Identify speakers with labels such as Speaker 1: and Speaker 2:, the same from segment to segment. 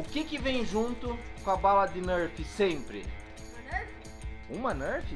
Speaker 1: O que que vem junto com a bala de Nerf sempre? Uma Nerf?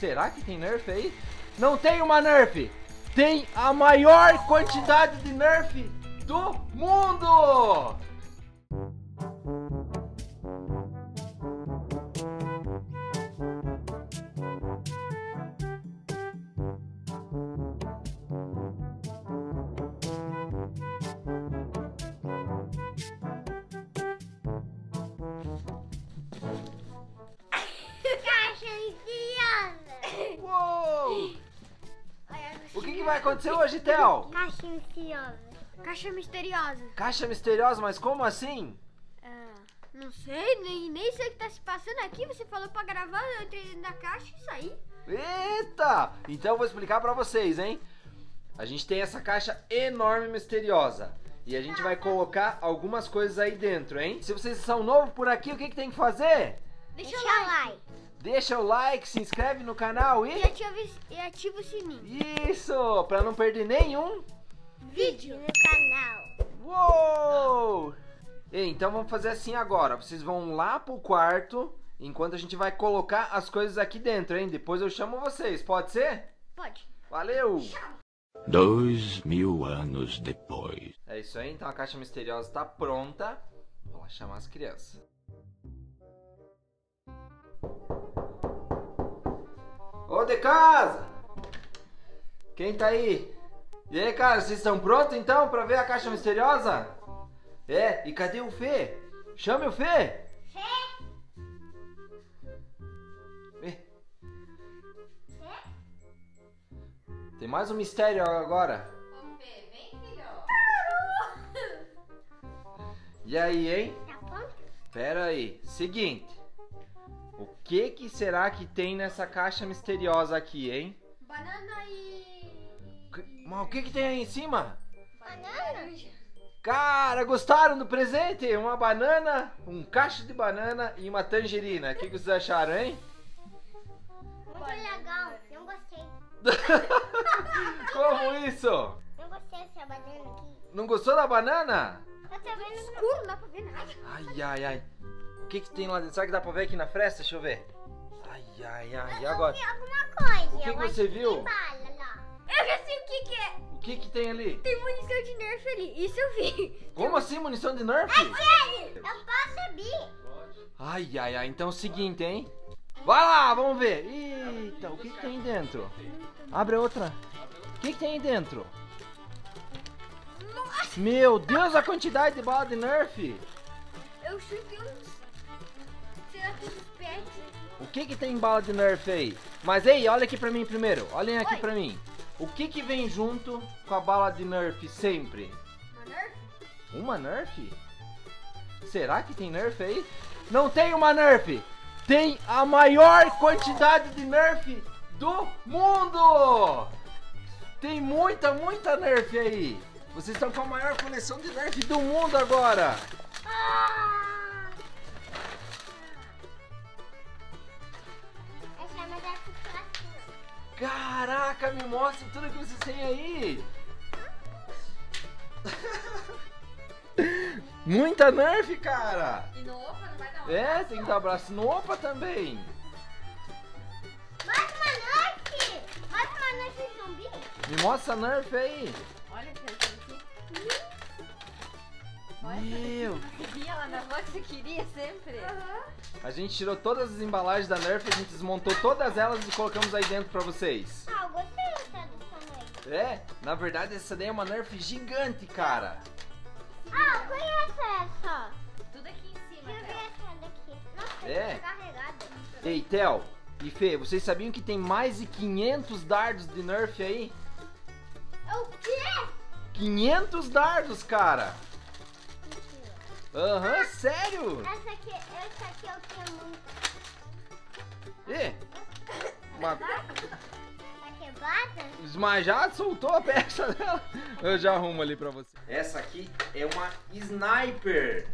Speaker 1: Será que tem Nerf aí? Não tem uma Nerf! Tem a maior quantidade de Nerf do mundo! Acontecer hoje, Theo?
Speaker 2: Caixa misteriosa.
Speaker 3: Caixa misteriosa.
Speaker 1: Caixa misteriosa, mas como assim?
Speaker 3: Ah, não sei, nem, nem sei o que tá se passando aqui. Você falou pra gravar, eu entrei na caixa e saí.
Speaker 1: Eita! Então eu vou explicar pra vocês, hein? A gente tem essa caixa enorme misteriosa. E a gente vai colocar algumas coisas aí dentro, hein? Se vocês são novos por aqui, o que, que tem que fazer?
Speaker 3: Deixa,
Speaker 2: Deixa
Speaker 3: o
Speaker 2: o
Speaker 3: like.
Speaker 2: like.
Speaker 1: Deixa o like, se inscreve no canal
Speaker 3: E
Speaker 1: e...
Speaker 3: ativa, e ativa o sininho.
Speaker 1: Isso! Pra não perder nenhum...
Speaker 3: Vídeo.
Speaker 2: No canal.
Speaker 1: Uou! Ei, então vamos fazer assim agora. Vocês vão lá pro quarto, enquanto a gente vai colocar as coisas aqui dentro, hein? Depois eu chamo vocês, pode ser?
Speaker 3: Pode.
Speaker 1: Valeu!
Speaker 4: Dois mil anos depois.
Speaker 1: É isso aí, então a caixa misteriosa tá pronta. Vou lá chamar as crianças. Ô de casa! Quem tá aí? E aí, cara, vocês estão prontos então pra ver a caixa misteriosa? É, e cadê o Fê? Chame o Fê! Fê! Tem mais um mistério agora. E aí, hein?
Speaker 2: Tá pronto?
Speaker 1: Pera aí. Seguinte. O que que será que tem nessa caixa misteriosa aqui, hein?
Speaker 3: Banana e.
Speaker 1: Que- Mas o que que tem aí em cima?
Speaker 2: Banana?
Speaker 1: Cara, gostaram do presente? Uma banana, um cacho de banana e uma tangerina. O que, que vocês acharam, hein?
Speaker 2: Muito legal. Não gostei.
Speaker 1: Como isso?
Speaker 2: Não gostei dessa banana aqui.
Speaker 1: Não gostou da banana?
Speaker 2: Tô vendo
Speaker 3: Escuro, não dá pra ver nada.
Speaker 1: Ai, ai, ai. O que que tem lá dentro? Será que dá pra ver aqui na fresta? Deixa eu ver. Ai, ai, ai. E agora?
Speaker 2: Vi alguma coisa.
Speaker 1: O que que você viu?
Speaker 3: Eu já sei o que, que é.
Speaker 1: O que que tem ali?
Speaker 3: Tem munição de nerf ali. Isso eu vi.
Speaker 1: Como assim, munição de Nerf?
Speaker 2: Eu percebi.
Speaker 1: Ai, ai, ai. Então é o seguinte, hein? Vai lá, vamos ver. Eita, o que, que tem dentro? Abre a outra. O que, que tem aí dentro? Meu Deus, a quantidade de bala de Nerf.
Speaker 3: Eu chutei uns. Que
Speaker 1: que tem em bala de Nerf aí? Mas ei, olha aqui pra mim primeiro. Olhem aqui
Speaker 3: Oi.
Speaker 1: pra mim. O que que vem junto com a bala de Nerf sempre?
Speaker 3: Uma nerf?
Speaker 1: Uma Nerf? Será que tem Nerf aí? Não tem uma Nerf! Tem a maior quantidade de Nerf do mundo! Tem muita, muita Nerf aí! Vocês estão com a maior coleção de Nerf do mundo agora!
Speaker 2: Ah!
Speaker 1: Caraca, me mostra tudo que vocês têm aí! Muita Nerf, cara!
Speaker 3: E no opa não vai dar
Speaker 1: É, tem que dar abraço no Opa também!
Speaker 2: Mais uma Nerf! Mais uma Nerf zumbi?
Speaker 1: Me mostra a Nerf aí!
Speaker 3: Olha que aqui.
Speaker 1: Meu!
Speaker 5: Queria lá na avó que você queria sempre.
Speaker 1: A gente tirou todas as embalagens da Nerf, a gente desmontou todas elas e colocamos aí dentro pra vocês.
Speaker 2: Ah, eu gostei dessa dessa Nerf.
Speaker 1: É, na verdade essa daí é uma Nerf gigante, cara.
Speaker 2: Ah, eu conheço essa.
Speaker 5: Tudo aqui em cima,
Speaker 2: Deixa eu ver
Speaker 5: Theo.
Speaker 2: essa daqui. Nossa,
Speaker 1: É.
Speaker 2: carregada.
Speaker 1: Ei, Tel e Fê, vocês sabiam que tem mais de 500 dardos de Nerf aí?
Speaker 2: É o quê?
Speaker 1: 500 dardos, cara! Aham, sério?
Speaker 2: Essa aqui, essa aqui eu tenho muito.
Speaker 1: Ê, uma...
Speaker 2: Tá
Speaker 1: já soltou a peça dela. Eu já arrumo ali pra você. Essa aqui é uma sniper.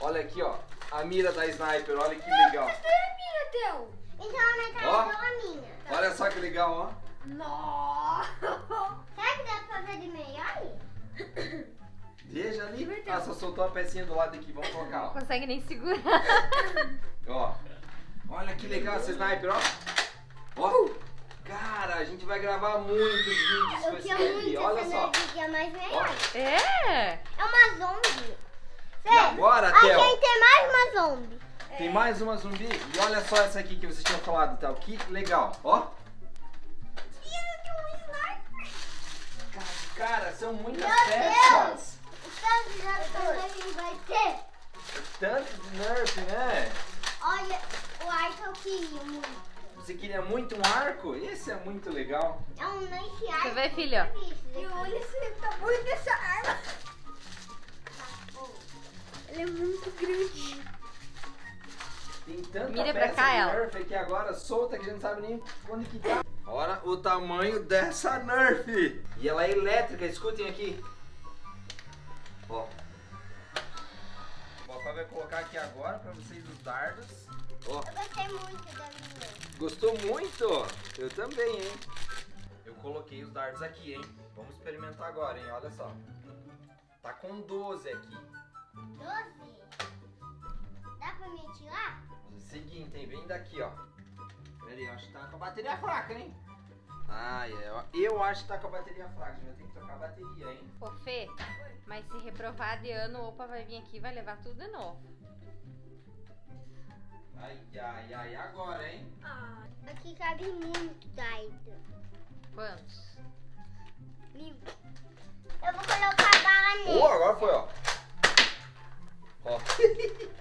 Speaker 1: Olha aqui, ó. A mira da sniper, olha que legal.
Speaker 3: Mira, Theo.
Speaker 2: Então a metade
Speaker 1: Ó.
Speaker 2: é a minha.
Speaker 1: Olha só que legal, ó.
Speaker 3: Nossa.
Speaker 2: Será que dá pra ver de melhor?
Speaker 1: Deixa ali. Ah, só soltou a pecinha do lado aqui. Vamos colocar,
Speaker 5: Não
Speaker 1: ó.
Speaker 5: consegue nem segurar.
Speaker 1: Ó. Olha que legal esse sniper, ó. Ó. Cara, a gente vai gravar muitos vídeos com esse aqui. Olha só.
Speaker 2: energia mais melhor.
Speaker 5: É!
Speaker 2: É uma zombie.
Speaker 1: E agora, Theo?
Speaker 2: gente tem mais uma zombie.
Speaker 1: Tem mais uma zumbi. E olha só essa aqui que você tinha falado, Théo. Que legal. Ó. Cara, são muitas
Speaker 2: Meu
Speaker 1: peças.
Speaker 2: Tanto de a gente vai ter.
Speaker 1: Tanto de Nerf, né?
Speaker 2: Olha, o arco eu queria muito.
Speaker 1: Você queria muito um arco? Esse é muito legal.
Speaker 2: É um Nerf arco.
Speaker 5: Você vê, filho?
Speaker 3: E olha esse tamanho dessa arma. Ela é muito grande.
Speaker 1: Tem tanta
Speaker 5: Mira pra
Speaker 1: peça
Speaker 5: cá,
Speaker 1: de
Speaker 5: ela.
Speaker 1: Nerf que agora solta que a gente não sabe nem onde que tá. Olha o tamanho dessa Nerf. E ela é elétrica, escutem aqui. Ó. O papai vai colocar aqui agora pra vocês os dardos. Ó.
Speaker 2: Eu gostei muito da minha.
Speaker 1: Gostou muito? Eu também, hein? Eu coloquei os dardos aqui, hein? Vamos experimentar agora, hein? Olha só. Tá com 12 aqui.
Speaker 2: 12. Dá pra me atirar?
Speaker 1: Seguinte, hein? Vem daqui, ó. Pera aí, acho que tá com a bateria fraca, hein? Ah, é, eu, acho que tá com a bateria fraca. A vai ter que trocar a bateria, hein?
Speaker 5: Ô, Fê, mas se reprovar de ano, o Opa vai vir aqui e vai levar tudo de novo.
Speaker 1: Ai, ai, ai, agora, hein?
Speaker 2: Aqui cabe muito dardo.
Speaker 5: Quantos?
Speaker 2: Mil. Eu vou colocar a bala nele.
Speaker 1: Oh, agora foi, ó. Ó.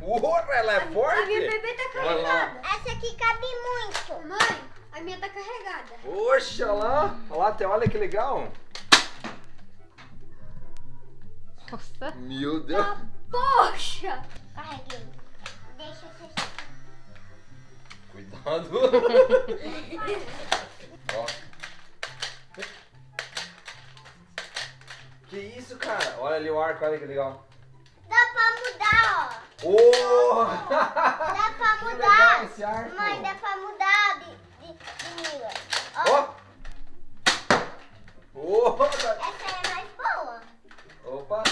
Speaker 1: Porra, ela é
Speaker 3: A minha
Speaker 1: forte?
Speaker 3: bebê tá
Speaker 1: Olha lá.
Speaker 3: carregada.
Speaker 2: Essa aqui cabe muito.
Speaker 3: Mãe, a minha tá carregada.
Speaker 1: Poxa, olha lá. Olha lá, até olha que legal.
Speaker 5: Nossa.
Speaker 1: Meu Deus.
Speaker 3: Poxa!
Speaker 2: Carreguei. Deixa eu ser.
Speaker 1: Cuidado. Ó. Que isso, cara? Olha ali o arco, olha que legal.
Speaker 2: Dá pra mudar,
Speaker 1: Oh!
Speaker 2: ó. Dá pra
Speaker 1: Que
Speaker 2: mudar.
Speaker 1: legal esse arco.
Speaker 2: Mãe, dá pra mudar de, de, de Mila. Ó,
Speaker 1: Ó! Oh!
Speaker 2: essa é mais boa.
Speaker 1: Opa!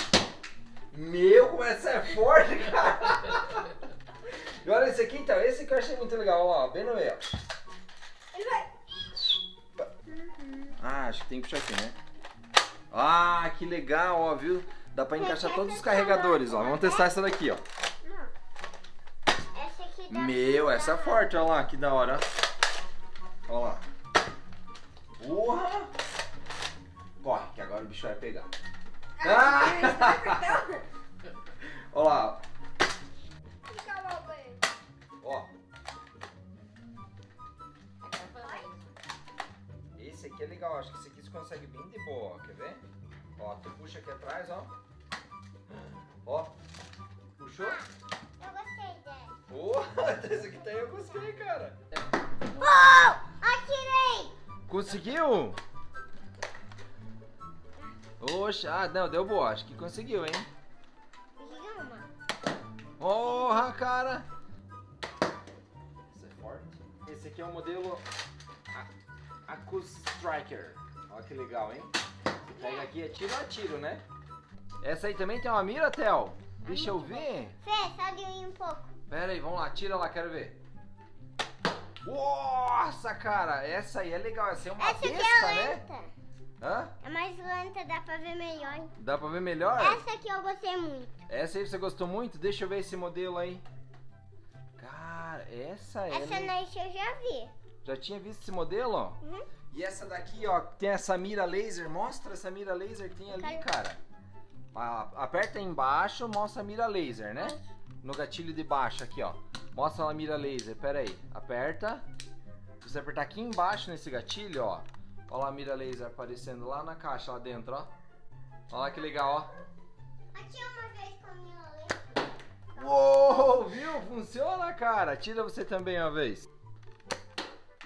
Speaker 1: Meu, como essa é forte, cara! E olha esse aqui, então. Esse que eu achei muito legal, ó. Bem no meio, ó.
Speaker 3: Ele vai.
Speaker 1: Ah, acho que tem que puxar aqui, né? Ah, que legal, ó, viu? Dá pra encaixar todos os carregadores, ó. Vamos testar essa daqui, ó. Meu, essa é forte, olha lá, que da hora. ó. Olha lá. Porra! Corre, que agora o bicho vai pegar. Ah! Conseguiu? Oxa, ah, não, deu boa. Acho que conseguiu, hein? Porra, cara! Esse é forte. Esse aqui é o modelo Acus Striker. Olha que legal, hein? Você pega aqui, é tiro a tiro, né? Essa aí também tem uma mira, Theo? Deixa eu ver.
Speaker 2: Fê, sobe aí um pouco.
Speaker 1: Pera aí, vamos lá, tira lá, quero ver. Nossa, cara, essa aí é legal. Essa é uma
Speaker 2: Essa aqui
Speaker 1: besta,
Speaker 2: é
Speaker 1: né?
Speaker 2: lenta.
Speaker 1: Hã?
Speaker 2: É mais lenta, dá pra ver melhor.
Speaker 1: Dá pra ver melhor?
Speaker 2: Essa aqui eu gostei muito.
Speaker 1: Essa aí você gostou muito? Deixa eu ver esse modelo aí. Cara, essa é.
Speaker 2: Essa Night eu já vi.
Speaker 1: Já tinha visto esse modelo, ó?
Speaker 2: Uhum.
Speaker 1: E essa daqui, ó, tem essa mira laser. Mostra essa mira laser que tem ali,
Speaker 2: Quero-
Speaker 1: cara. Aperta embaixo, mostra a mira laser, né? No gatilho de baixo aqui, ó. Mostra a mira laser. Pera aí. Aperta. Se você apertar aqui embaixo nesse gatilho, ó. Olha lá a mira laser aparecendo lá na caixa, lá dentro, ó. Olha lá que legal, ó.
Speaker 2: Aqui uma vez com a minha lenta.
Speaker 1: Uou, viu? Funciona, cara. Tira você também uma vez.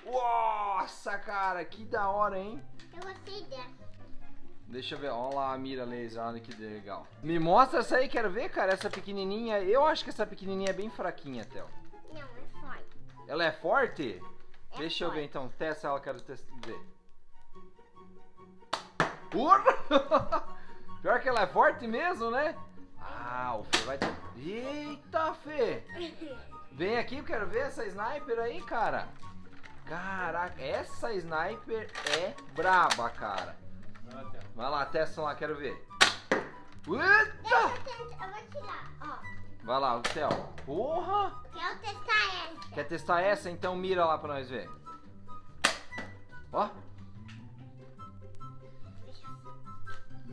Speaker 1: Nossa, cara, que da hora, hein?
Speaker 2: Eu gostei dessa.
Speaker 1: Deixa eu ver, olha lá a mira laser, olha que legal. Me mostra essa aí, quero ver, cara, essa pequenininha. Eu acho que essa pequenininha é bem fraquinha, Théo.
Speaker 2: Não, é forte.
Speaker 1: Ela é forte?
Speaker 2: É
Speaker 1: Deixa eu ver
Speaker 2: forte.
Speaker 1: então, testa ela, quero test- ver. Porra! Pior que ela é forte mesmo, né? Ah, o Fê vai ter... Eita, Fê! Vem aqui, eu quero ver essa sniper aí, cara. Caraca, essa sniper é braba, cara. Vai lá, testa lá, quero ver. Eita!
Speaker 2: Eu vou tirar, ó.
Speaker 1: Vai lá, o céu. Porra!
Speaker 2: Quero testar essa.
Speaker 1: Quer testar essa? Então mira lá pra nós ver. Ó.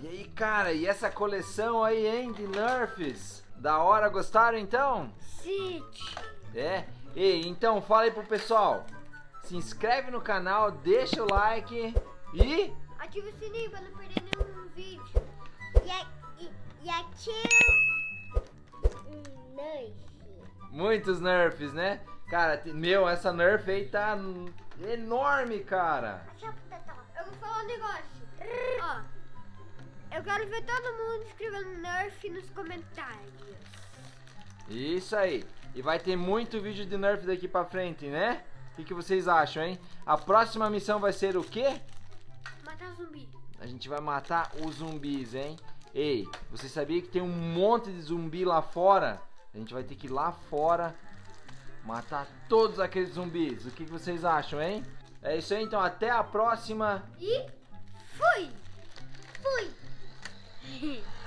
Speaker 1: E aí, cara, e essa coleção aí, hein, de Nerfs? Da hora, gostaram então?
Speaker 3: City.
Speaker 1: É? E então fala aí pro pessoal. Se inscreve no canal, deixa o like e
Speaker 3: Ativa o sininho pra não perder nenhum vídeo.
Speaker 2: E, a, e, e um lanche.
Speaker 1: muitos nerfs, né? Cara, meu, essa nerf aí tá enorme, cara.
Speaker 3: Eu vou falar um negócio. Ó. Eu quero ver todo mundo escrevendo Nerf nos comentários.
Speaker 1: Isso aí. E vai ter muito vídeo de nerf daqui pra frente, né? O que, que vocês acham, hein? A próxima missão vai ser o quê?
Speaker 3: Matar zumbi.
Speaker 1: A gente vai matar os zumbis, hein? Ei, você sabia que tem um monte de zumbi lá fora? A gente vai ter que ir lá fora matar todos aqueles zumbis. O que, que vocês acham, hein? É isso aí, então até a próxima.
Speaker 3: E fui!
Speaker 2: Fui.